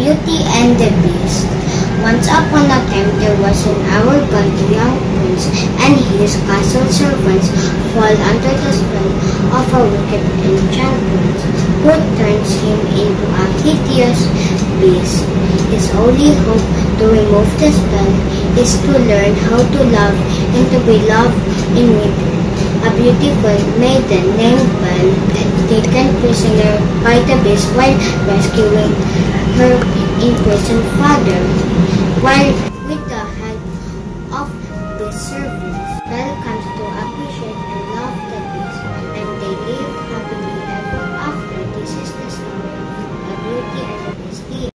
Beauty and the Beast. Once upon a time there was in our country young prince and his castle servants fall under the spell of a wicked enchantment who turns him into a hideous beast. His only hope to remove the spell is to learn how to love and to be loved in return. A beautiful maiden named Belle taken prisoner by the beast while rescuing her imprisoned father. While with the help of the servant,